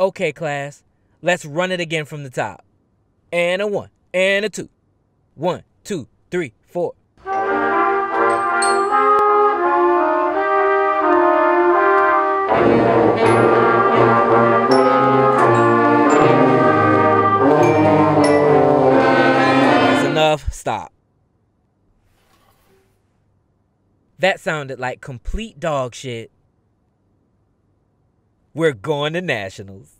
Okay, class, let's run it again from the top. And a one, and a two. One, two, three, four. That's enough. Stop. That sounded like complete dog shit. We're going to nationals.